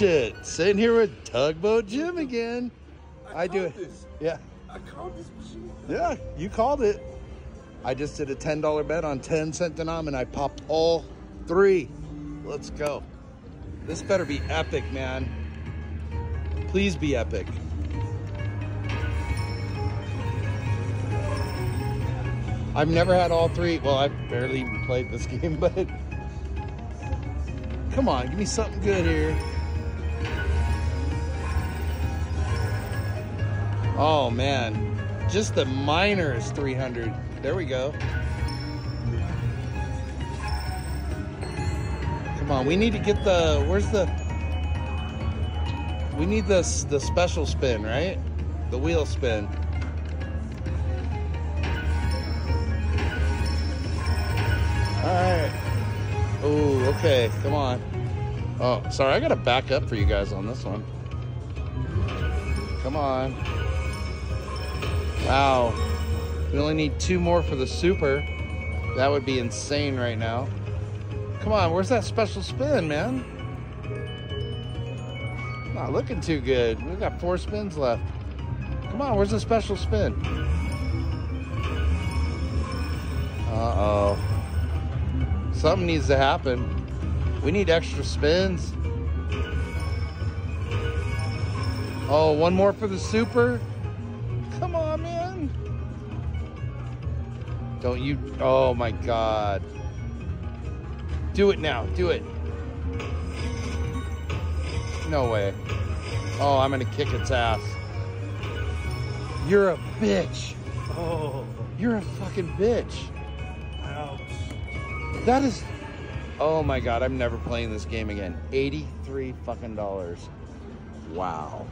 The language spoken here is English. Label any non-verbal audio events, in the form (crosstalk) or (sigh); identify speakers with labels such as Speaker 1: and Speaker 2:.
Speaker 1: shit. Sitting here with Tugboat Jim again. I, do it.
Speaker 2: This.
Speaker 1: Yeah.
Speaker 2: I called this machine.
Speaker 1: Yeah, you called it. I just did a $10 bet on 10 cent denom and I popped all three. Let's go. This better be epic, man. Please be epic. I've never had all three. Well, I've barely even played this (laughs) game, but come on, give me something good here. Oh man, just the minor is 300. There we go. Come on, we need to get the, where's the, we need this, the special spin, right? The wheel spin. All right. Oh, okay, come on. Oh, sorry, I gotta back up for you guys on this one. Come on. Wow. We only need two more for the super. That would be insane right now. Come on, where's that special spin, man? Not looking too good. We've got four spins left. Come on, where's the special spin? Uh-oh. Something needs to happen. We need extra spins. Oh, one more for the super. Don't you? Oh my God. Do it now. Do it. No way. Oh, I'm gonna kick its ass. You're a bitch.
Speaker 2: Oh,
Speaker 1: You're a fucking bitch.
Speaker 2: ouch.
Speaker 1: That is. Oh my God, I'm never playing this game again. 83 fucking dollars. Wow.